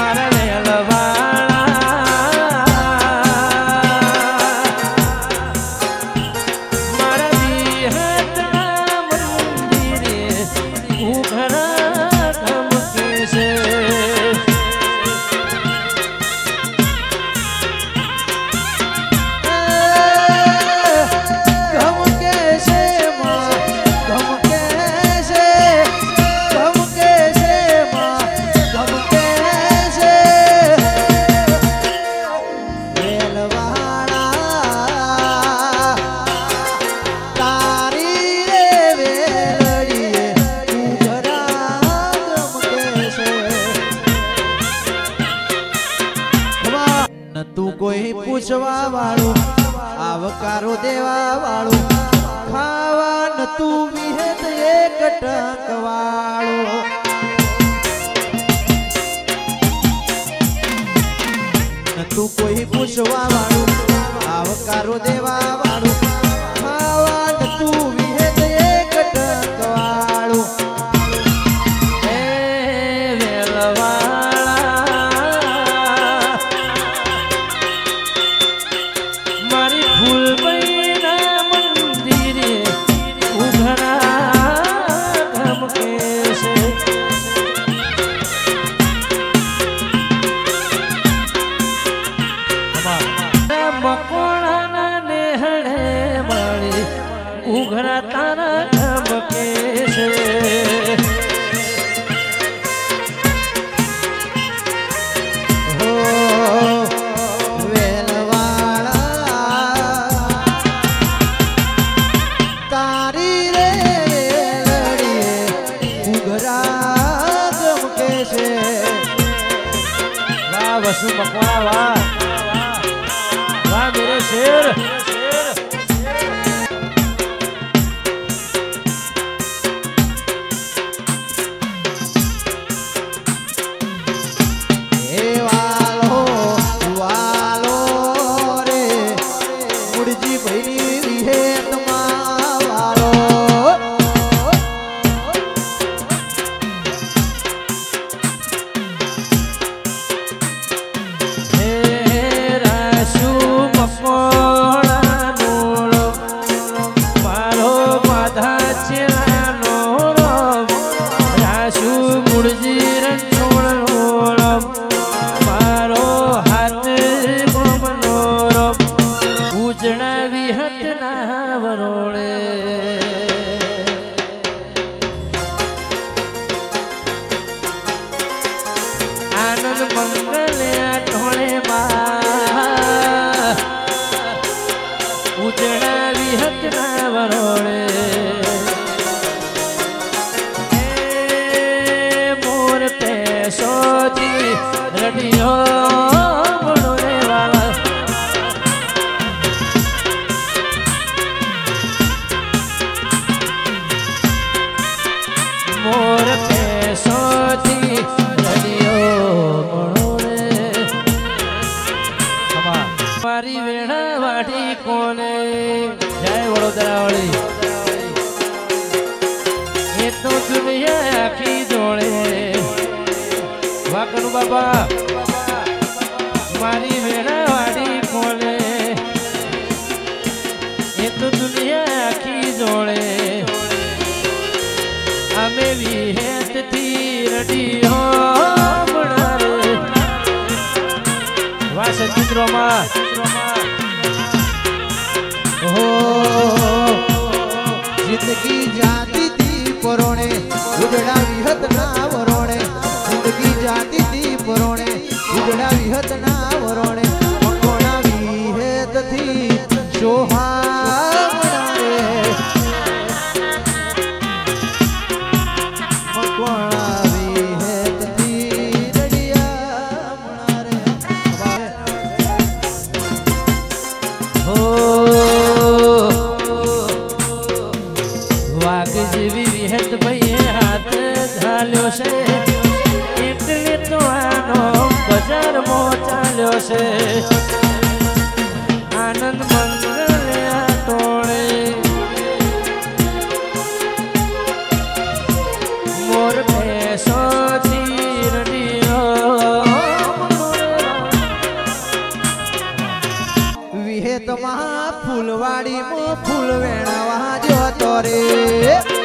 para વેચવા વાળો આવકારો દેવા વાળો ખાવાન તું વિહેત એક ટંક વાળો તું કોઈ પૂછવા વાળો chupa, chupa, cola lá. Vai, merecer. Señor. दुनिया की जोड़े। हो चित्रमा हो ज़िंदगी जाती थी परोणे उजड़ा विहत ना वरोणे ज़िंदगी जाती थी परोणे उजड़ा विहत More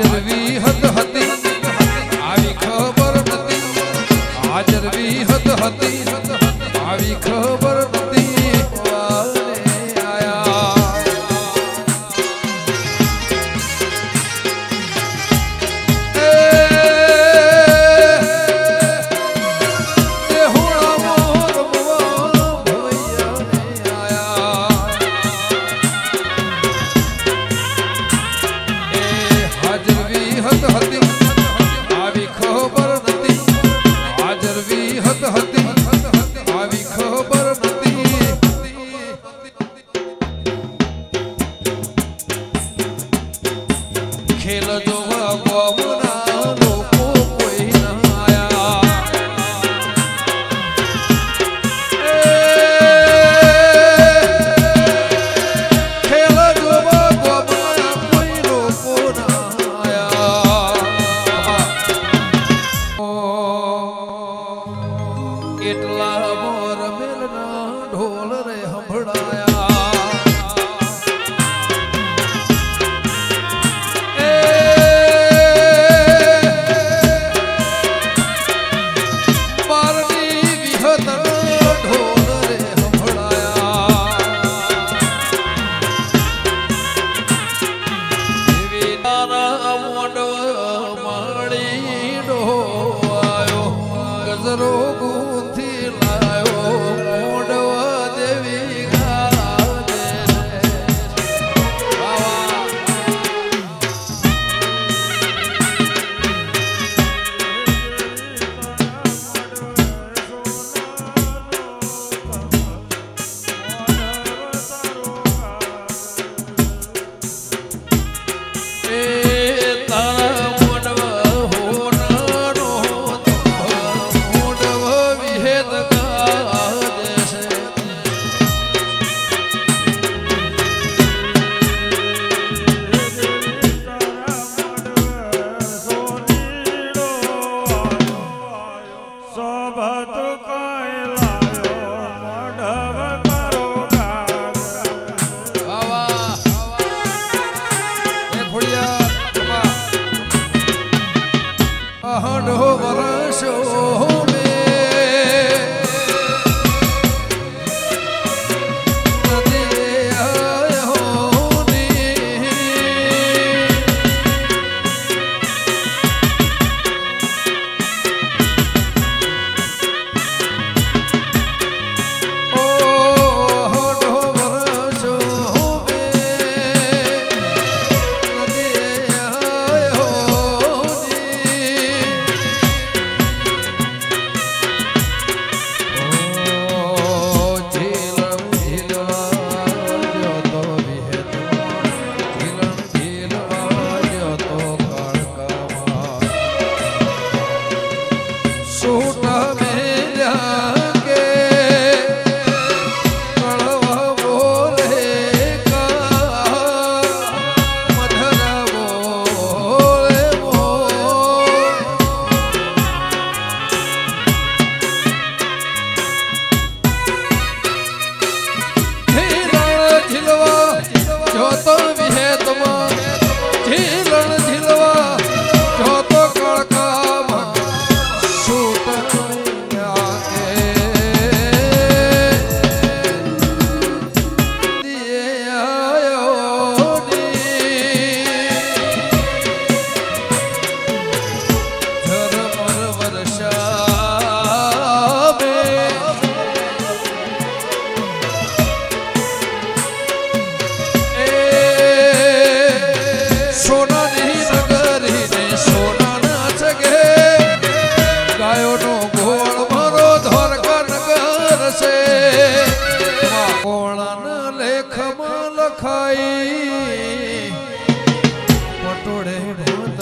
હાજરવી હદ હતી. આવી ખબર નથી હાજરવી હદ હતી. આવી ખબર तोड़े